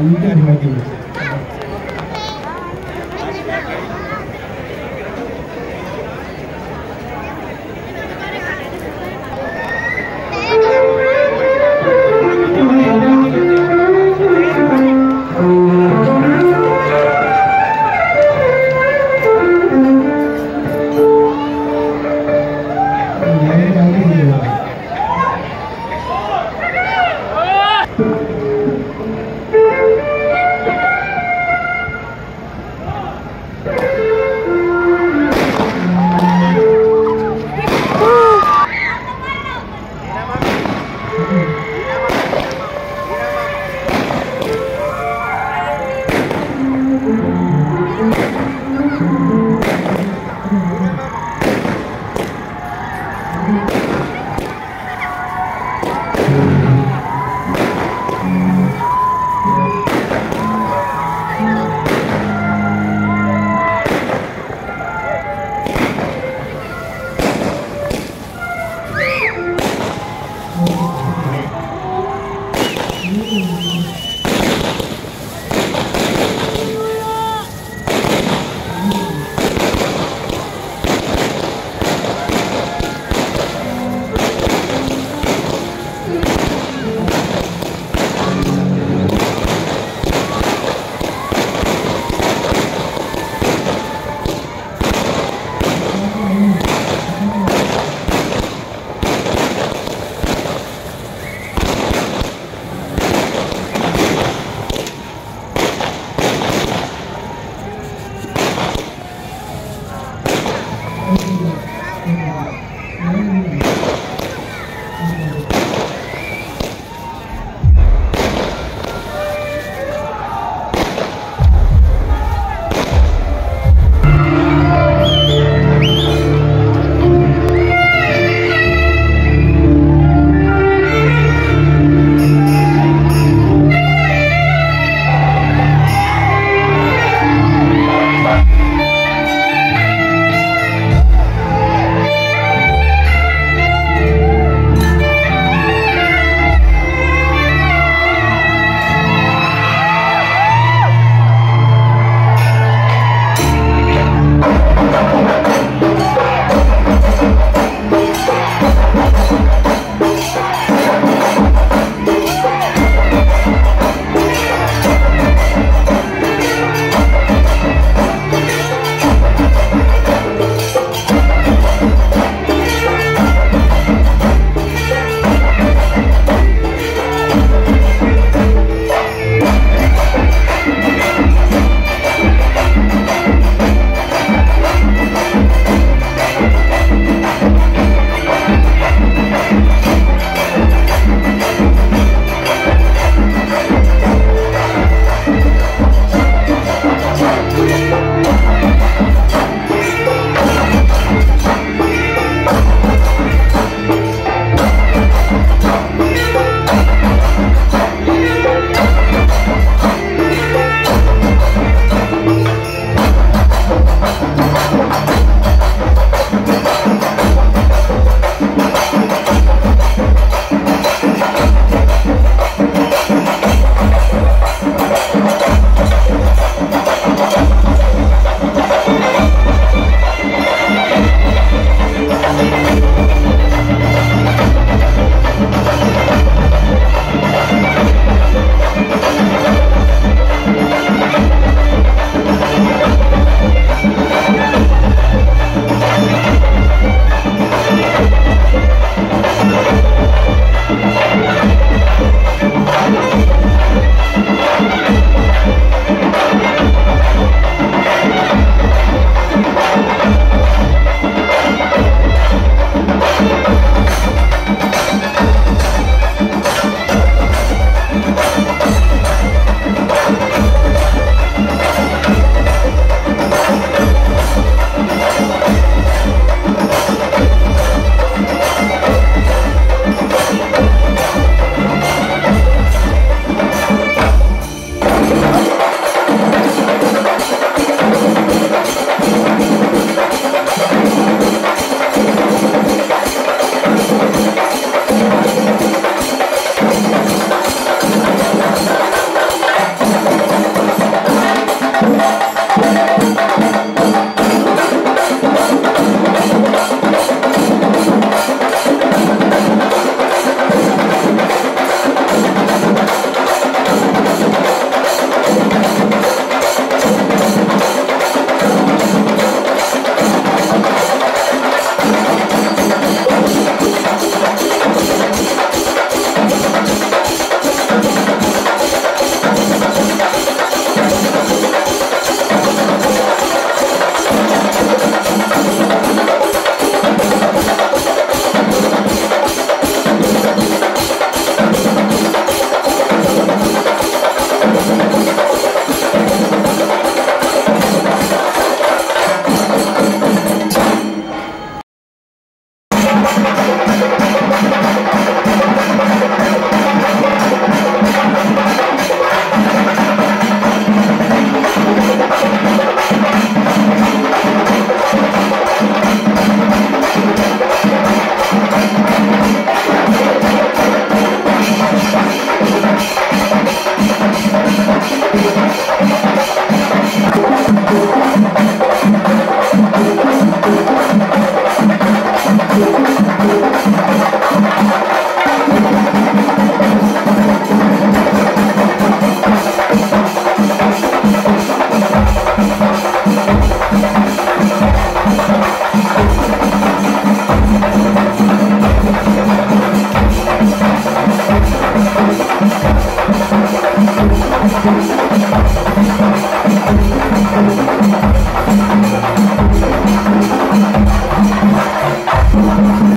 你认为呢？Mm-hmm.